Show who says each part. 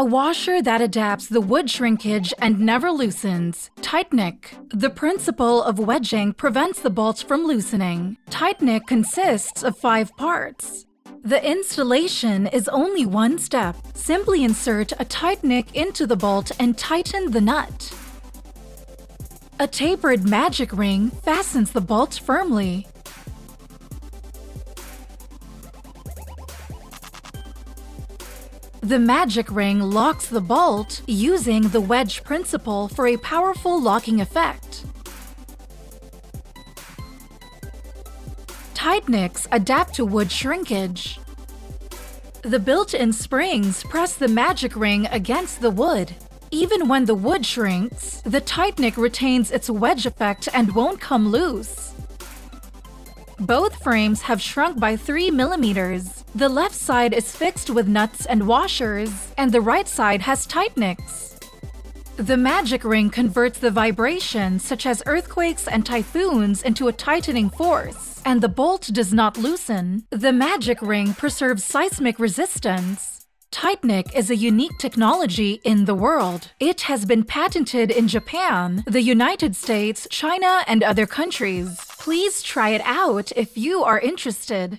Speaker 1: A washer that adapts the wood shrinkage and never loosens. Tightnik. The principle of wedging prevents the bolts from loosening. Tightnik consists of five parts. The installation is only one step. Simply insert a Tightnik into the bolt and tighten the nut. A tapered magic ring fastens the bolt firmly. The magic ring locks the bolt using the wedge principle for a powerful locking effect. Tightniks adapt to wood shrinkage. The built-in springs press the magic ring against the wood. Even when the wood shrinks, the Tightnik retains its wedge effect and won't come loose. Both frames have shrunk by 3 millimeters. The left side is fixed with nuts and washers, and the right side has Tightniks. The magic ring converts the vibrations such as earthquakes and typhoons into a tightening force, and the bolt does not loosen. The magic ring preserves seismic resistance. Tightnik is a unique technology in the world. It has been patented in Japan, the United States, China, and other countries. Please try it out if you are interested.